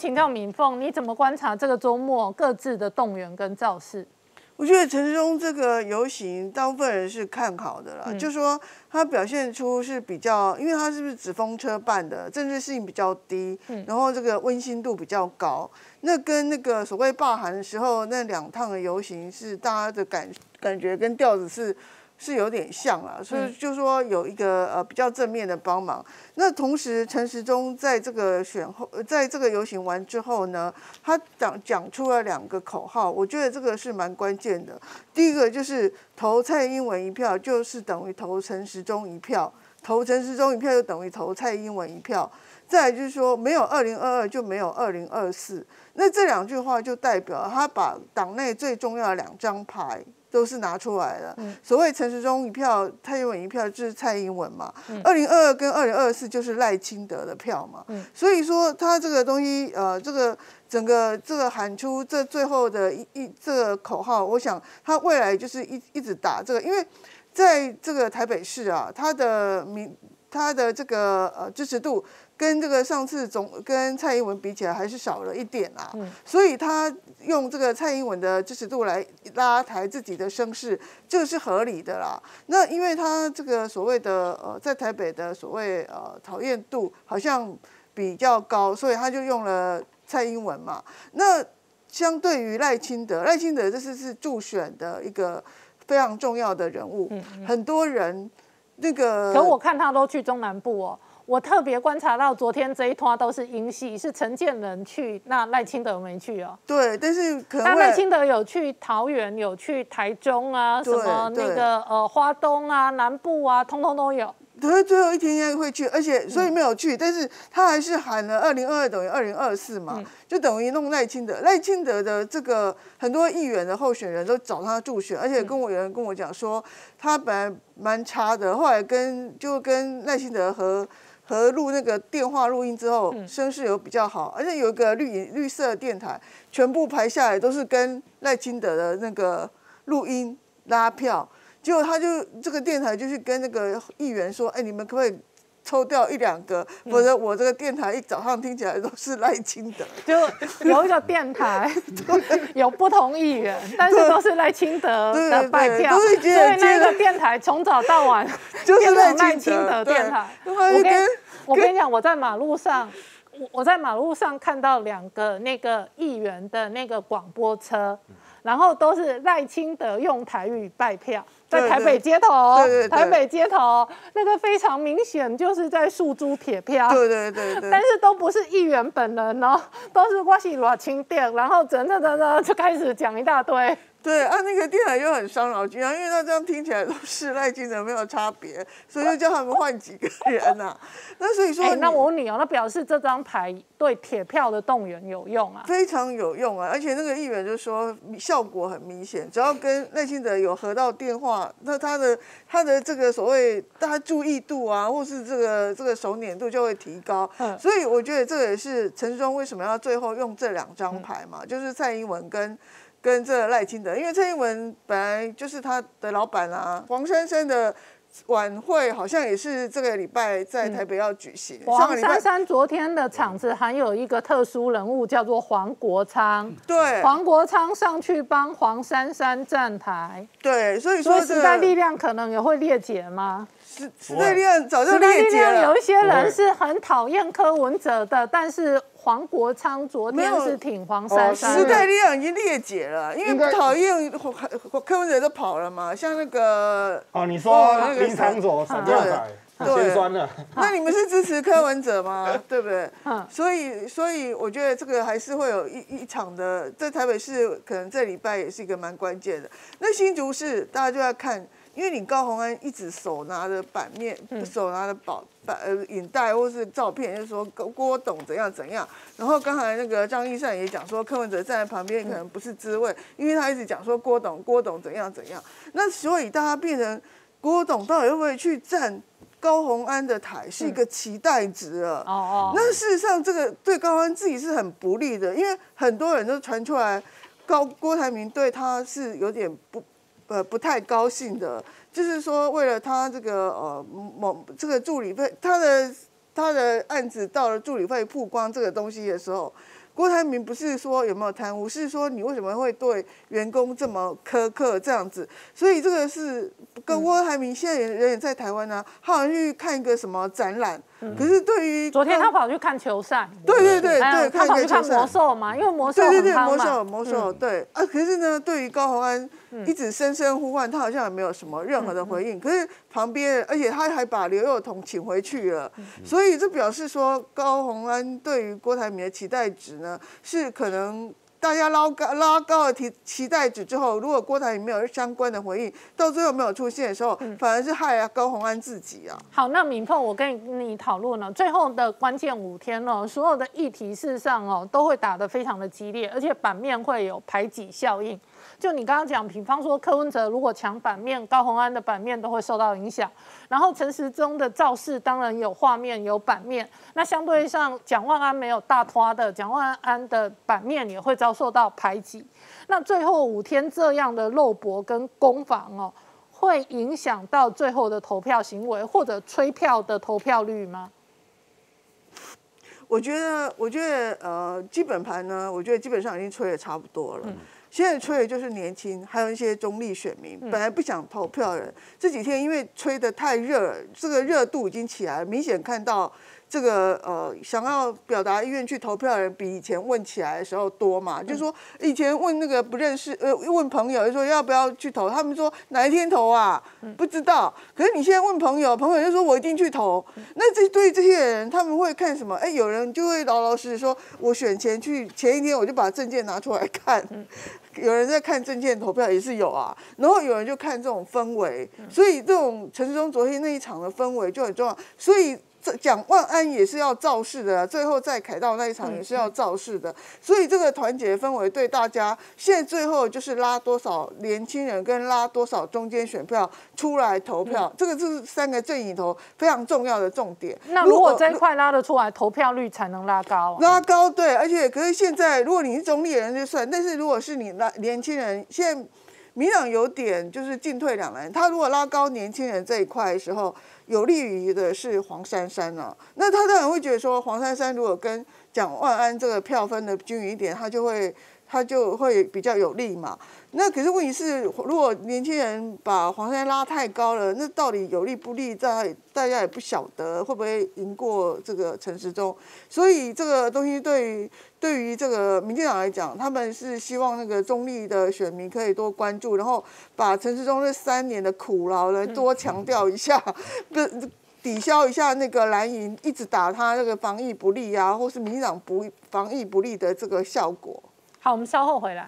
请教敏凤，你怎么观察这个周末各自的动员跟造势？我觉得陈时中这个游行，大部分人是看好的啦，就说他表现出是比较，因为他是不是纸风车办的，政治性比较低，然后这个温馨度比较高，那跟那个所谓罢韩的时候那两趟的游行是大家的感感觉跟调子是。是有点像了，所以就说有一个呃比较正面的帮忙。那同时，陈时中在这个选后，在这个游行完之后呢，他讲讲出了两个口号，我觉得这个是蛮关键的。第一个就是投蔡英文一票，就是等于投陈时中一票；投陈时中一票，就等于投蔡英文一票。再就是说，没有二零二二就没有二零二四。那这两句话就代表他把党内最重要的两张牌。都是拿出来了。所谓陈时中一票，蔡英文一票，就是蔡英文嘛。二零二二跟二零二四就是赖清德的票嘛。所以说他这个东西，呃，这个整个这个喊出这最后的一一这个口号，我想他未来就是一一直打这个，因为在这个台北市啊，他的民他的这个呃支持度。跟这个上次总跟蔡英文比起来，还是少了一点啊。所以他用这个蔡英文的支持度来拉抬自己的声势，这个是合理的啦。那因为他这个所谓的呃，在台北的所谓呃讨厌度好像比较高，所以他就用了蔡英文嘛。那相对于赖清德，赖清德这次是助选的一个非常重要的人物，很多人那个。可我看他都去中南部哦。我特别观察到，昨天这一拖都是英系，是陈建仁去，那赖清德没去哦。对，但是可能赖清德有去桃园，有去台中啊，什么那个呃花东啊、南部啊，通通都有。可是最后一天应该会去，而且所以没有去，但是他还是喊了二零二二等于二零二四嘛，就等于弄赖清德。赖清德的这个很多议员的候选人都找他助选，而且跟我有人跟我讲说，他本来蛮差的，后来跟就跟赖清德和。和录那个电话录音之后，声势有比较好，而且有一个绿绿色电台，全部排下来都是跟赖清德的那个录音拉票，结果他就这个电台就去跟那个议员说：“哎，你们可不可以？”抽掉一两个，否则我这个电台一早上听起来都是赖清德。就有一个电台，有不同议员，但是都是赖清德的拜票，所以那个电台从早到晚就是赖清德电台。我跟我跟你讲，我在马路上，我我在马路上看到两个那个议员的那个广播车。然后都是赖清德用台语拜票，在台北街头，台北街头那个非常明显就是在诉诸铁票，对对对但是都不是议员本人哦，都是关系罗清店，然后整整整整就开始讲一大堆。对啊，那个电台就很伤脑筋啊，因为他这样听起来都是赖清德没有差别，所以就叫他们换几个人呐。那所以说，那我问你哦，那表示这张牌对铁票的动员有用啊？非常有用啊，而且那个议员就说效果很明显，只要跟赖清德有合到电话，那他的他的这个所谓大家注意度啊，或是这个这个熟捻度就会提高。嗯，所以我觉得这个也是陈时中为什么要最后用这两张牌嘛，就是蔡英文跟。跟这赖清德，因为蔡英文本来就是他的老板啊。黄珊珊的晚会好像也是这个礼拜在台北要举行。黄珊珊昨天的场子还有一个特殊人物，叫做黄国昌。对，黄国昌上去帮黄珊珊站台。对，所以说时代力量可能也会裂解吗？时时代力量早就裂解了。有一些人是很讨厌柯文哲的，但是。黄国昌昨天是挺黄珊珊，时代力量已经裂解了，因为讨厌柯文哲都跑了嘛，像那个哦，你说林长佐闪掉台，心酸了。那你们是支持柯文哲吗？对不对？所以所以我觉得这个还是会有一一场的，在台北市可能这礼拜也是一个蛮关键的。那新竹市大家就要看。因为你高鸿安一直手拿着版面，手拿着宝版呃影带或是照片，就说郭郭董怎样怎样。然后刚才那个张一善也讲说，柯文哲站在旁边可能不是滋味，因为他一直讲说郭董郭董怎样怎样。那所以大家变成郭董到底会不会去站高鸿安的台，是一个期待值了。哦哦。那事实上这个对高安自己是很不利的，因为很多人都传出来高郭台铭对他是有点不。呃，不太高兴的，就是说，为了他这个呃某这个助理费，他的他的案子到了助理费曝光这个东西的时候，郭台铭不是说有没有贪污，是说你为什么会对员工这么苛刻这样子？所以这个是跟郭台铭现在人也在台湾呢，他好像去看一个什么展览。可是对于昨天他跑去看球赛，对对对对，他跑去看魔兽嘛，因为魔兽对对对魔兽魔兽对啊。可是呢，对于高鸿安一直深深呼唤，他好像也没有什么任何的回应。可是旁边，而且他还把刘幼彤请回去了，所以这表示说高鸿安对于郭台铭的期待值呢，是可能。大家拉高拉高了提期待值之后，如果郭台铭没有相关的回应，到最后没有出现的时候，反而是害了高鸿安自己啊。好，那敏凤，我跟你讨论了最后的关键五天哦，所有的议题事实上哦都会打得非常的激烈，而且版面会有排挤效应。就你刚刚讲，比方说柯文哲如果抢版面，高鸿安的版面都会受到影响。然后陈时中的造势当然有画面有版面，那相对上蒋万安没有大花的，蒋万安的版面也会遭受到排挤。那最后五天这样的肉搏跟攻防哦，会影响到最后的投票行为或者催票的投票率吗？我觉得，我觉得呃，基本盘呢，我觉得基本上已经吹的差不多了。现在吹的就是年轻，还有一些中立选民，本来不想投票的人，这几天因为吹的太热了，这个热度已经起来了，明显看到。这个呃，想要表达意愿去投票的人比以前问起来的时候多嘛？就是说以前问那个不认识呃，问朋友就说要不要去投，他们说哪一天投啊？不知道。可是你现在问朋友，朋友就说我一定去投。那这对这些人，他们会看什么？哎，有人就会老老实实说，我选前去前一天我就把证件拿出来看。有人在看证件投票也是有啊。然后有人就看这种氛围，所以这种陈世忠昨天那一场的氛围就很重要。所以。讲万安也是要造势的，最后在凯道那一场也是要造势的，所以这个团结氛围对大家现在最后就是拉多少年轻人跟拉多少中间选票出来投票，这个是三个阵营头非常重要的重点。那如果这一块拉得出来，投票率才能拉高。拉高对，而且可是现在如果你是中立人就算，但是如果是你拉年轻人，现在民党有点就是进退两难，他如果拉高年轻人这一块的时候。有利于的是黄珊珊啊，那他当然会觉得说，黄珊珊如果跟蒋万安这个票分的均匀一点，他就会他就会比较有利嘛。那可是问题是，如果年轻人把黄山拉太高了，那到底有利不利，在大家也不晓得会不会赢过这个陈时中。所以这个东西对于对于这个民进党来讲，他们是希望那个中立的选民可以多关注，然后把陈时中这三年的苦劳呢多强调一下，不抵消一下那个蓝营一直打他那个防疫不利啊，或是民进党不防疫不利的这个效果。好，我们稍后回来。